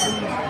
Jackson.